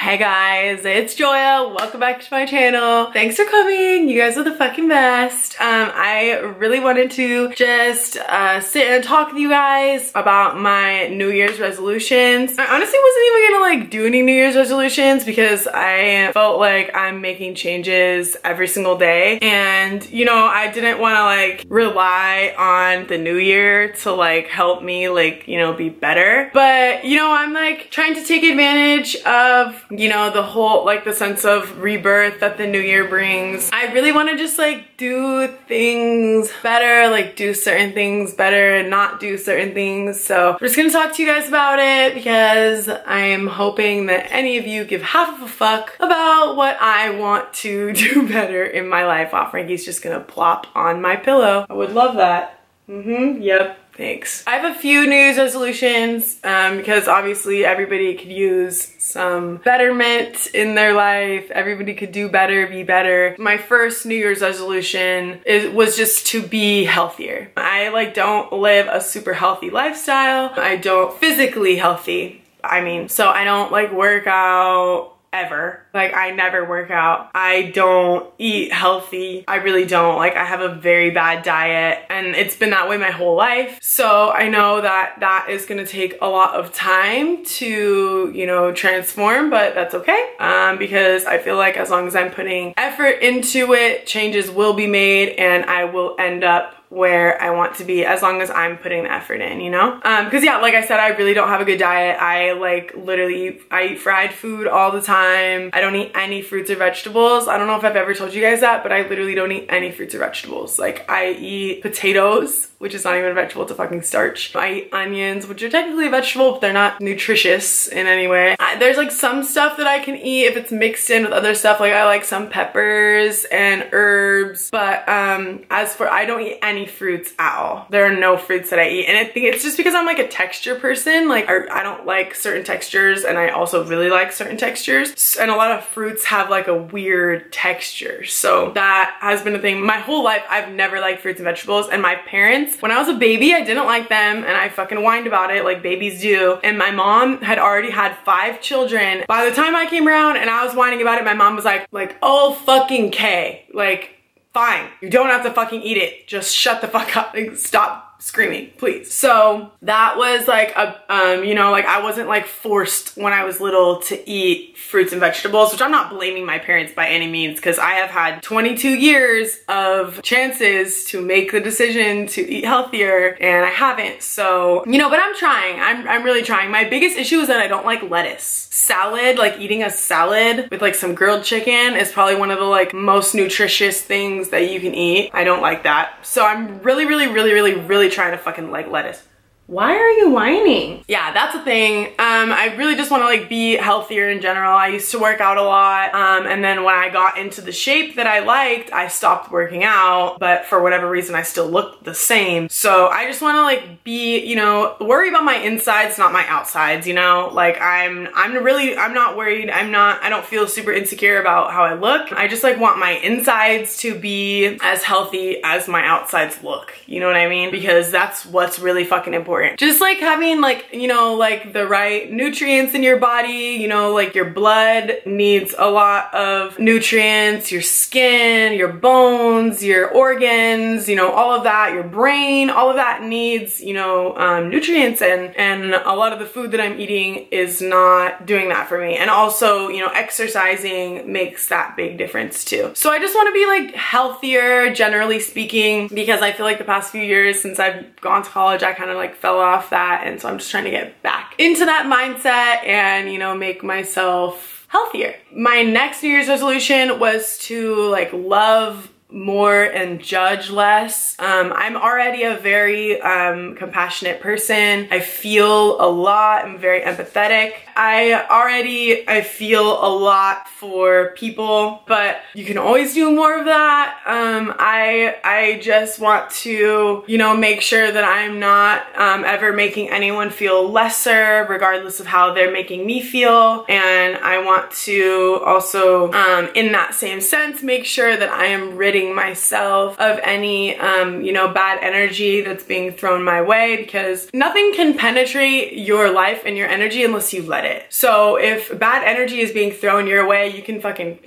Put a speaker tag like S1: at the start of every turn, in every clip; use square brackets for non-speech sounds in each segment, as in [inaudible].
S1: Hey guys, it's Joya. Welcome back to my channel. Thanks for coming. You guys are the fucking best. Um, I really wanted to just uh, sit and talk with you guys about my New Year's resolutions. I honestly wasn't even gonna like do any New Year's resolutions because I felt like I'm making changes every single day. And you know, I didn't wanna like rely on the new year to like help me like, you know, be better. But you know, I'm like trying to take advantage of you know, the whole, like the sense of rebirth that the new year brings. I really want to just like do things better, like do certain things better and not do certain things. So I'm just gonna talk to you guys about it because I'm hoping that any of you give half of a fuck about what I want to [laughs] do better in my life while Frankie's just gonna plop on my pillow. I would love that. Mm-hmm, yep. Thanks. I have a few New Year's resolutions um, because obviously everybody could use some betterment in their life. Everybody could do better, be better. My first New Year's resolution is, was just to be healthier. I like don't live a super healthy lifestyle. I don't physically healthy. I mean, so I don't like work out ever. Like I never work out. I don't eat healthy. I really don't. Like I have a very bad diet and it's been that way my whole life. So I know that that is gonna take a lot of time to, you know, transform, but that's okay. Um, because I feel like as long as I'm putting effort into it, changes will be made and I will end up where I want to be as long as I'm putting the effort in, you know? Um, cause yeah, like I said, I really don't have a good diet. I like literally, I eat fried food all the time. I don't eat any fruits or vegetables. I don't know if I've ever told you guys that, but I literally don't eat any fruits or vegetables. Like I eat potatoes, which is not even a vegetable, it's a fucking starch. I eat onions, which are technically a vegetable, but they're not nutritious in any way. I, there's like some stuff that I can eat if it's mixed in with other stuff. Like I like some peppers and herbs, but um, as for, I don't eat any fruits at all. There are no fruits that I eat. And I think it's just because I'm like a texture person. Like I don't like certain textures and I also really like certain textures. And a lot of fruits have like a weird texture. So that has been a thing. My whole life, I've never liked fruits and vegetables. And my parents, when I was a baby, I didn't like them and I fucking whined about it like babies do. And my mom had already had five children. By the time I came around and I was whining about it, my mom was like, like, oh fucking K. Like, fine. You don't have to fucking eat it. Just shut the fuck up and stop screaming, please. So that was like a, um, you know, like I wasn't like forced when I was little to eat fruits and vegetables, which I'm not blaming my parents by any means because I have had 22 years of chances to make the decision to eat healthier and I haven't. So, you know, but I'm trying. I'm, I'm really trying. My biggest issue is that I don't like lettuce. Salad, like eating a salad with like some grilled chicken is probably one of the like most nutritious things that you can eat. I don't like that. So I'm really, really, really, really, really trying to fucking like lettuce. Why are you whining? Yeah, that's a thing. Um, I really just want to like be healthier in general. I used to work out a lot. Um, and then when I got into the shape that I liked, I stopped working out. But for whatever reason, I still look the same. So I just want to like be, you know, worry about my insides, not my outsides, you know? Like I'm, I'm really, I'm not worried. I'm not, I don't feel super insecure about how I look. I just like want my insides to be as healthy as my outsides look. You know what I mean? Because that's what's really fucking important important. Just like having like, you know, like the right nutrients in your body, you know, like your blood needs a lot of nutrients, your skin, your bones, your organs, you know, all of that, your brain, all of that needs, you know, um, nutrients and, and a lot of the food that I'm eating is not doing that for me. And also, you know, exercising makes that big difference too. So I just want to be like healthier, generally speaking, because I feel like the past few years since I've gone to college, I kind of like felt fell off that and so I'm just trying to get back into that mindset and you know make myself healthier. My next New Year's resolution was to like love more and judge less. Um, I'm already a very um, compassionate person. I feel a lot. I'm very empathetic. I already, I feel a lot for people, but you can always do more of that. Um, I, I just want to, you know, make sure that I'm not um, ever making anyone feel lesser regardless of how they're making me feel. And I want to also, um, in that same sense, make sure that I am ridding ridding myself of any, um, you know, bad energy that's being thrown my way because nothing can penetrate your life and your energy unless you let it. So if bad energy is being thrown your way, you can fucking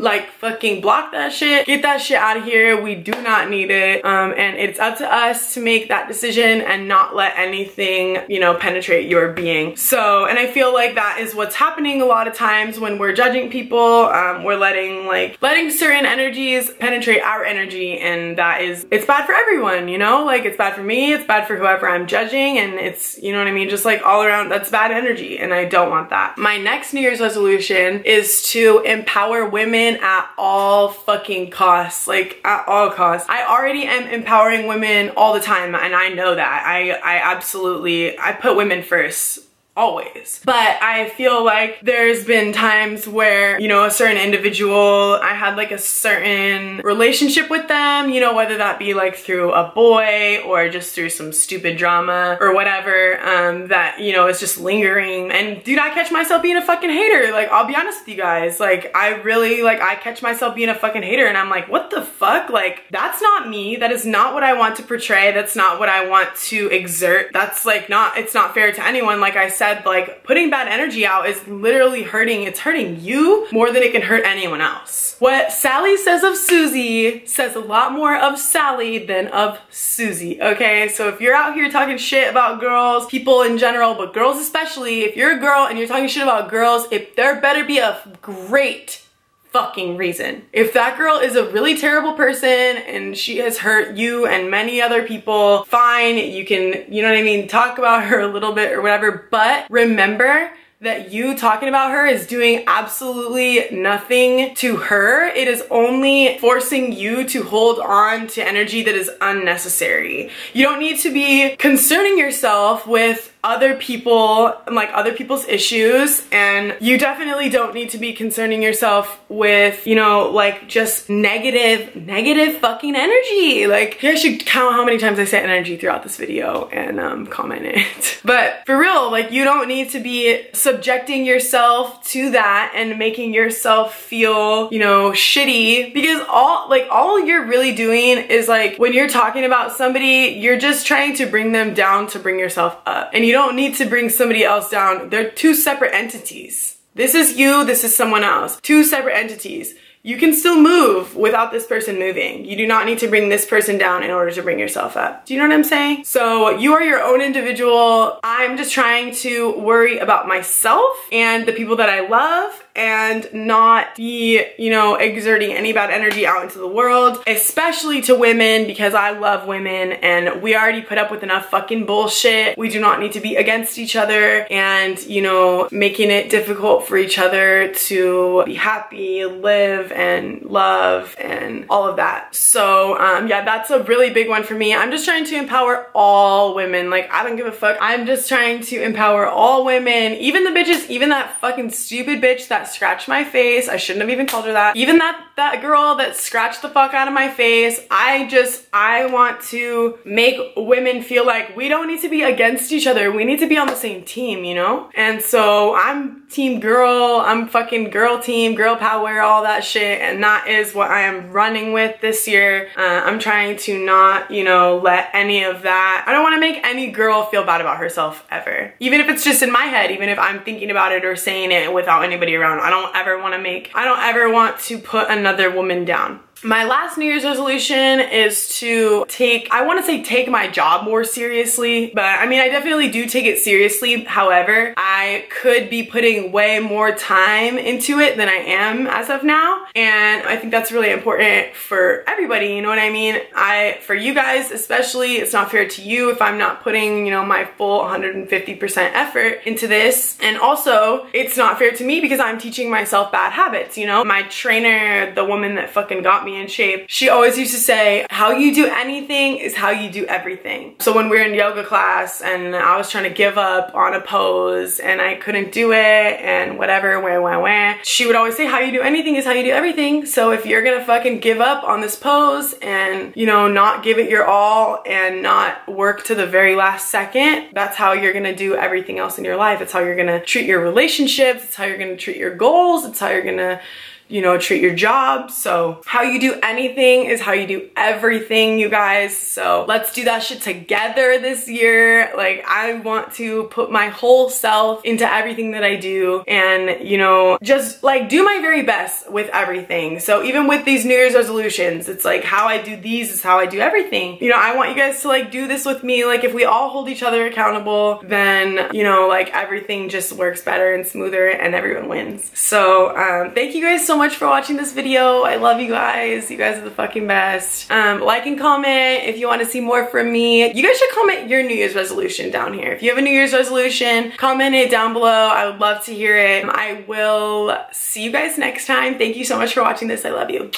S1: like fucking block that shit, get that shit out of here. We do not need it. Um, and it's up to us to make that decision and not let anything, you know, penetrate your being. So, and I feel like that is what's happening a lot of times when we're judging people. Um, we're letting like, letting certain energies penetrate our energy and that is, it's bad for everyone, you know? Like it's bad for me, it's bad for whoever I'm judging and it's, you know what I mean? Just like all around, that's bad energy and I don't want that. My next New Year's resolution is to empower women at all fucking costs, like at all costs. I already am empowering women all the time and I know that. I, I absolutely, I put women first always. But I feel like there's been times where, you know, a certain individual, I had like a certain relationship with them, you know, whether that be like through a boy or just through some stupid drama or whatever, um, that, you know, is just lingering. And dude, I catch myself being a fucking hater. Like, I'll be honest with you guys. Like, I really, like, I catch myself being a fucking hater and I'm like, what the fuck? Like, that's not me. That is not what I want to portray. That's not what I want to exert. That's like not, it's not fair to anyone. Like I said, like putting bad energy out is literally hurting, it's hurting you more than it can hurt anyone else. What Sally says of Susie says a lot more of Sally than of Susie, okay? So if you're out here talking shit about girls, people in general, but girls especially, if you're a girl and you're talking shit about girls, if there better be a great fucking reason. If that girl is a really terrible person and she has hurt you and many other people, fine, you can, you know what I mean, talk about her a little bit or whatever, but remember that you talking about her is doing absolutely nothing to her. It is only forcing you to hold on to energy that is unnecessary. You don't need to be concerning yourself with other people like other people's issues and you definitely don't need to be concerning yourself with you know like just negative negative fucking energy. Like you guys should count how many times I say energy throughout this video and um, comment it. [laughs] But for real like you don't need to be subjecting yourself to that and making yourself feel you know shitty because all like all you're really doing is like when you're talking about somebody you're just trying to bring them down to bring yourself up. And you you don't need to bring somebody else down. They're two separate entities. This is you, this is someone else. Two separate entities you can still move without this person moving. You do not need to bring this person down in order to bring yourself up. Do you know what I'm saying? So you are your own individual. I'm just trying to worry about myself and the people that I love and not be, you know, exerting any bad energy out into the world, especially to women because I love women and we already put up with enough fucking bullshit. We do not need to be against each other and, you know, making it difficult for each other to be happy, live, and love and all of that. So um, yeah, that's a really big one for me. I'm just trying to empower all women. Like I don't give a fuck. I'm just trying to empower all women, even the bitches, even that fucking stupid bitch that scratched my face. I shouldn't have even called her that. Even that, that girl that scratched the fuck out of my face. I just, I want to make women feel like we don't need to be against each other. We need to be on the same team, you know? And so I'm team girl. I'm fucking girl team, girl power, all that shit and that is what I am running with this year. Uh, I'm trying to not, you know, let any of that, I don't want to make any girl feel bad about herself ever. Even if it's just in my head, even if I'm thinking about it or saying it without anybody around, I don't ever want to make, I don't ever want to put another woman down. My last New Year's resolution is to take, I want to say take my job more seriously, but I mean, I definitely do take it seriously. However, I could be putting way more time into it than I am as of now. And I think that's really important for everybody, you know what I mean? I, for you guys especially, it's not fair to you if I'm not putting, you know, my full 150% effort into this. And also, it's not fair to me because I'm teaching myself bad habits, you know? My trainer, the woman that fucking got me me in shape. She always used to say, how you do anything is how you do everything. So when we were in yoga class and I was trying to give up on a pose and I couldn't do it and whatever, where, where, where, she would always say, how you do anything is how you do everything. So if you're gonna fucking give up on this pose and, you know, not give it your all and not work to the very last second, that's how you're gonna do everything else in your life. It's how you're gonna treat your relationships. It's how you're gonna treat your goals. It's how you're gonna you know, treat your job. So how you do anything is how you do everything, you guys. So let's do that shit together this year. Like I want to put my whole self into everything that I do and, you know, just like do my very best with everything. So even with these New Year's resolutions, it's like how I do these is how I do everything. You know, I want you guys to like do this with me. Like if we all hold each other accountable, then, you know, like everything just works better and smoother and everyone wins. So um, thank you guys so much for watching this video. I love you guys. You guys are the fucking best. Um, like and comment if you want to see more from me. You guys should comment your New Year's resolution down here. If you have a New Year's resolution, comment it down below. I would love to hear it. I will see you guys next time. Thank you so much for watching this. I love you.